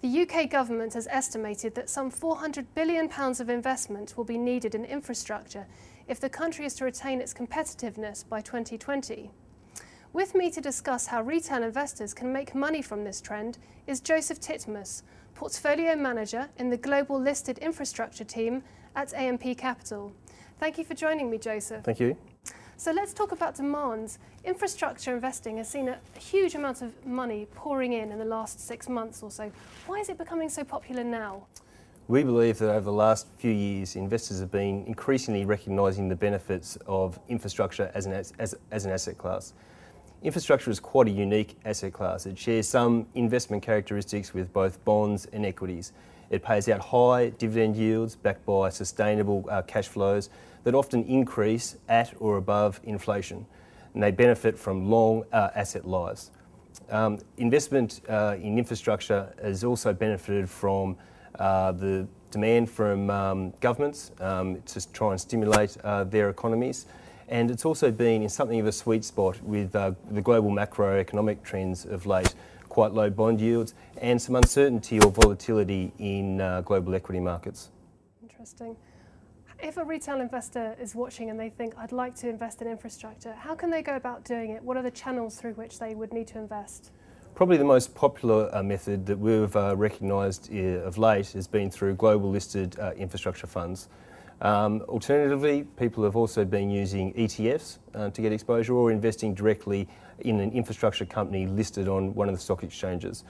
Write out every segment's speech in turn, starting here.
The UK government has estimated that some £400 billion of investment will be needed in infrastructure if the country is to retain its competitiveness by 2020. With me to discuss how retail investors can make money from this trend is Joseph Titmus, Portfolio Manager in the Global Listed Infrastructure team at AMP Capital. Thank you for joining me, Joseph. Thank you. So let's talk about demand. Infrastructure investing has seen a, huge amount of money pouring in in the last six months or so. Why is it becoming so popular now? We believe that over the last few years, investors have been increasingly recognising the benefits of infrastructure as an, as, as an asset class. Infrastructure is quite a unique asset class. It shares some investment characteristics with both bonds and equities. It pays out high dividend yields backed by sustainable uh, cash flows that often increase at or above inflation, and they benefit from long uh, asset lives. Um, investment uh, in infrastructure has also benefited from uh, the demand from um, governments um, to try and stimulate uh, their economies. And it's also been in something of a sweet spot with uh, the global macroeconomic trends of late, quite low bond yields and some uncertainty or volatility in uh, global equity markets. Interesting. If a retail investor is watching and they think, I'd like to invest in infrastructure, how can they go about doing it? What are the channels through which they would need to invest? Probably the most popular uh, method that we've uh, recognised uh, of late has been through global listed uh, infrastructure funds. Um, alternatively, people have also been using ETFs uh, to get exposure or investing directly in an infrastructure company listed on one of the stock exchanges.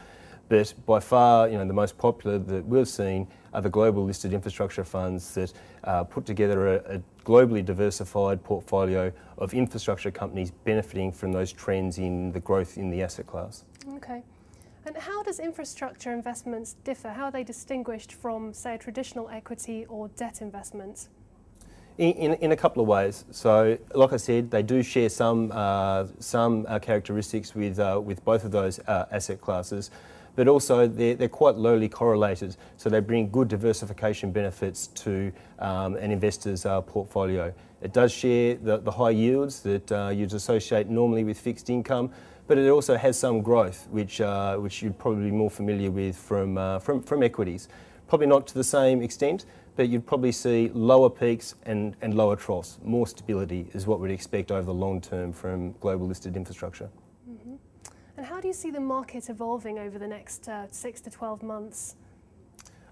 But by far, you know, the most popular that we've seen are the global listed infrastructure funds that uh, put together a, a, globally diversified portfolio of infrastructure companies benefiting from those trends in the growth in the asset class. Okay. And how does infrastructure investments differ? How are they distinguished from, say, a traditional equity or debt investment? In, in, in, a couple of ways. So, like I said, they do share some uh, some uh, characteristics with uh, with both of those uh, asset classes but also they're, they're quite lowly correlated, so they bring good diversification benefits to um, an investor's uh, portfolio. It does share the, the high yields that uh, you'd associate normally with fixed income, but it also has some growth, which, uh, which you'd probably be more familiar with from, uh, from, from equities. Probably not to the same extent, but you'd probably see lower peaks and, and lower troughs. More stability is what we'd expect over the long term from global listed infrastructure. And how do you see the market evolving over the next uh, six to 12 months?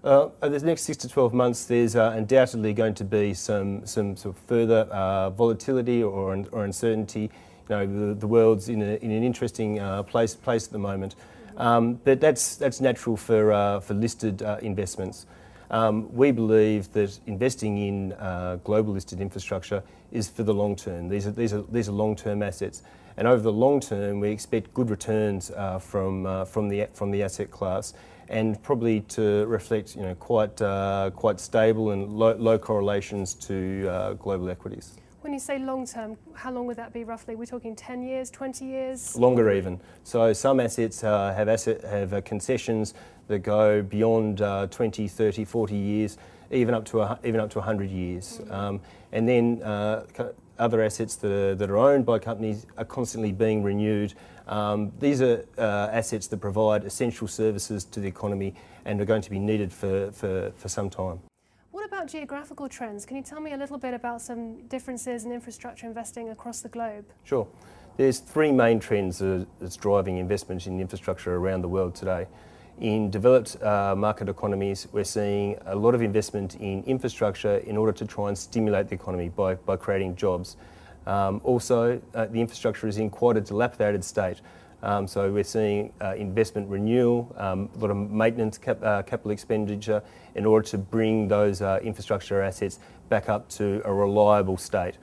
Uh, over the next six to 12 months, there's uh, undoubtedly going to be some, some sort of further uh, volatility or, or uncertainty. You know, the, the world's in, a, in an interesting uh, place, place at the moment. Um, but that's, that's natural for, uh, for listed uh, investments. Um, we believe that investing in global listed infrastructure is for the long term. These are, these are, these are long-term assets. And over the long term, we expect good returns uh, from, uh, from, the, from the asset class and probably to reflect you know, quite, uh, quite stable and low, low correlations to uh, global equities. When you say long term, how long would that be roughly? We're talking 10 years, 20 years? Longer even. So some assets uh, have, asset, have uh, concessions that go beyond 20, 30, 40 years, even up to, a, even up to 100 years. Mm. Um, and then other assets that are, that are owned by companies are constantly being renewed. Um, these are uh, assets that provide essential services to the economy and are going to be needed for, for, for some time. What about geographical trends? Can you tell me a little bit about some differences in infrastructure investing across the globe? Sure. There's three main trends that's driving investment in infrastructure around the world today. In developed uh, market economies, we're seeing a lot of investment in infrastructure in order to try and stimulate the economy by, by creating jobs. Um, also, uh, the infrastructure is in quite a dilapidated state. Um, so we're seeing uh, investment renewal, um, a lot of maintenance cap, uh, capital expenditure in order to bring those uh, infrastructure assets back up to a reliable state.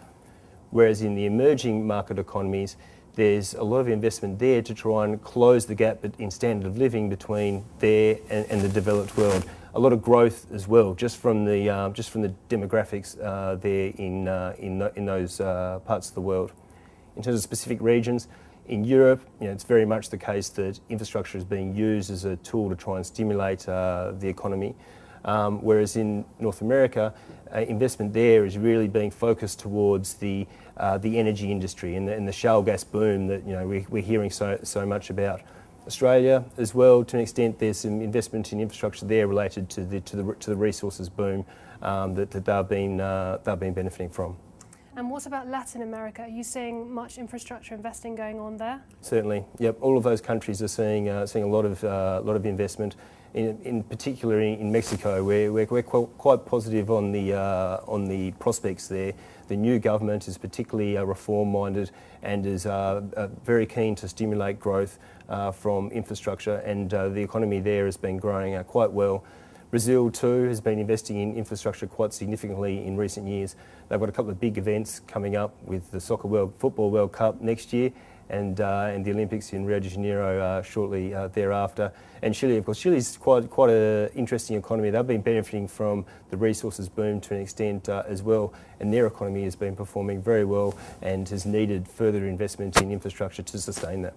Whereas in the emerging market economies, there's a lot of investment there to try and close the gap in standard of living between there and, and the developed world. A lot of growth as well, just from the um, just from the demographics uh, there in uh, in, in those uh, parts of the world. In terms of specific regions, in Europe, you know, it's very much the case that infrastructure is being used as a tool to try and stimulate uh, the economy. Um, whereas in North America, uh, investment there is really being focused towards the uh, the energy industry and the, and the, shale gas boom that you know we, we're hearing so so much about. Australia as well, to an extent, there's some investment in infrastructure there related to the, to the, to the resources boom um, that, that they've, been, uh, they've been benefiting from. And what about Latin America? Are you seeing much infrastructure investing going on there? Certainly, yep. All of those countries are seeing, uh, seeing a lot of, uh, lot of investment. In, in particular, in Mexico, where we're, we're quite positive on the, uh, on the prospects there. The new government is particularly uh, reform-minded and is uh, uh, very keen to stimulate growth from infrastructure, and the economy there has been growing quite well. Brazil too has been investing in infrastructure quite significantly in recent years. They've got a couple of big events coming up with the Soccer World Football World Cup next year and, uh, and the Olympics in Rio de Janeiro uh, shortly uh, thereafter. And Chile, of course, Chile's quite quite an interesting economy. They've been benefiting from the resources boom to an extent uh, as well, and their economy has been performing very well and has needed further investment in infrastructure to sustain that.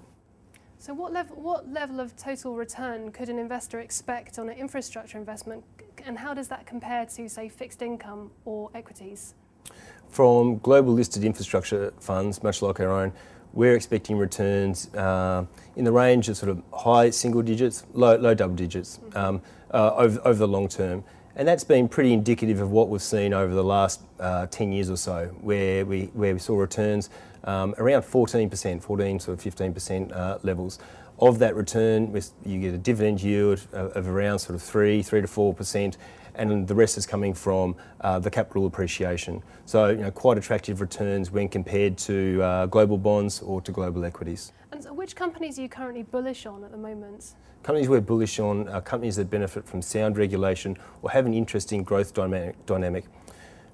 So what level, what level of total return could an investor expect on an infrastructure investment and how does that compare to, say, fixed income or equities? From global listed infrastructure funds, much like our own, we're expecting returns uh, in the range of sort of high single digits, low, low double digits um, uh, over, over the long term. And that's been pretty indicative of what we've seen over the last uh, 10 years or so, where we, where we saw returns um, around 14%, 14 sort of 15% uh, levels. Of that return, you get a dividend yield of, around sort of 3, 3 to 4%, and the rest is coming from uh, the capital appreciation. So, you know, quite attractive returns when compared to uh, global bonds or to global equities. And so which companies are you currently bullish on at the moment? Companies we're bullish on are companies that benefit from sound regulation or have an interesting growth dynamic.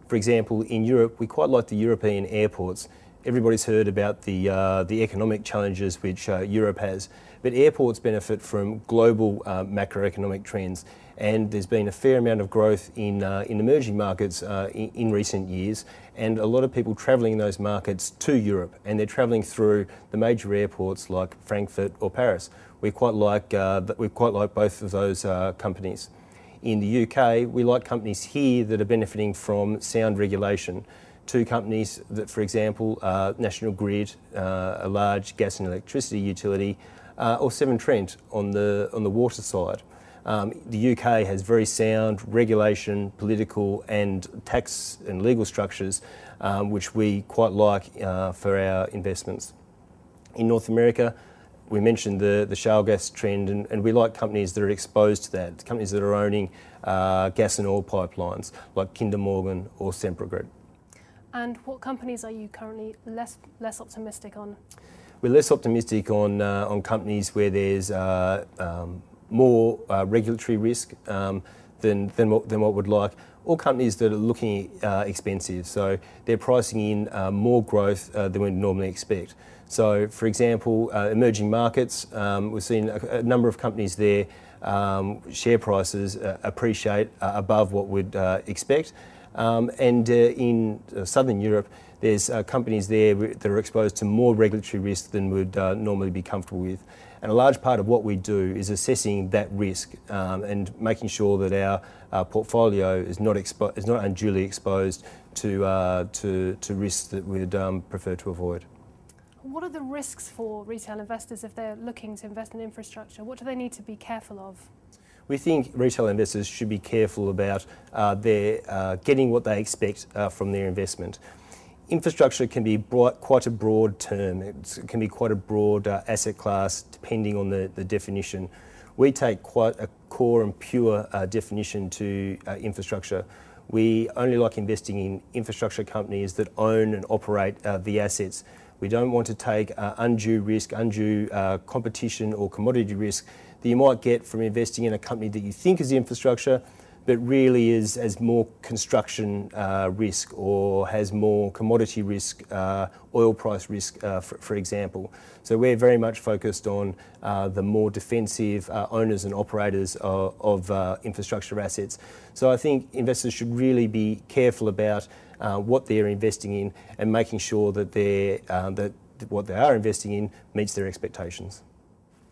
For example, in Europe, we quite like the European airports. Everybody's heard about the, uh, the economic challenges which uh, Europe has, but airports benefit from global uh, macroeconomic trends and there's been a fair amount of growth in, uh, in emerging markets uh, in, in, recent years, and a lot of people travelling in those markets to Europe, and they're travelling through the major airports like Frankfurt or Paris. We quite like uh, we quite like both of those companies. In the UK, we like companies here that are benefiting from sound regulation. Two companies that, for example, National Grid, uh, a large gas and electricity utility, uh, or Severn Trent on the on the water side. Um, the UK has very sound regulation, political and tax and legal structures, um, which we quite like uh, for our investments. In North America, we mentioned the, the shale gas trend, and, and, we like companies that are exposed to that, companies that are owning uh, gas and oil pipelines, like Kinder Morgan or Semprogrid. And what companies are you currently less, less optimistic on? We're less optimistic on, uh, on companies where there's uh, um, more uh, regulatory risk um, than, than, what, than what we'd like, or companies that are looking uh, expensive. So they're pricing in uh, more growth uh, than we'd normally expect. So, for example, emerging markets, um, we've seen a, a, number of companies there, um, share prices appreciate above what we'd expect. Um, and in Southern Europe, there's companies there that are exposed to more regulatory risk than would normally be comfortable with. And a large part of what we do is assessing that risk um, and making sure that our, our portfolio is not, is not unduly exposed to, uh, to, to risks that we'd um, prefer to avoid. What are the risks for retail investors if they're looking to invest in infrastructure? What do they need to be careful of? We think retail investors should be careful about uh, their, uh, getting what they expect uh, from their investment infrastructure can be broad, quite a broad term. It can be quite a broad uh, asset class depending on the, the definition. We take quite a core and pure uh, definition to uh, infrastructure. We only like investing in infrastructure companies that own and operate the assets. We don't want to take undue risk, undue competition or commodity risk that you might get from investing in a company that you think is infrastructure but really is as more construction uh, risk or has more commodity risk, uh, oil price risk, uh, for, for, example. So we're very much focused on uh, the more defensive uh, owners and operators of, of uh, infrastructure assets. So I think investors should really be careful about what they're investing in and making sure that, they're, that what they are investing in meets their expectations.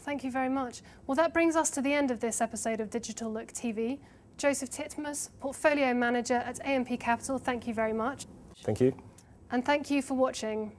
Thank you very much. Well, that brings us to the end of this episode of Digital Look TV. Joseph Titmus, Portfolio Manager at AMP Capital, thank you very much. Thank you. And thank you for watching.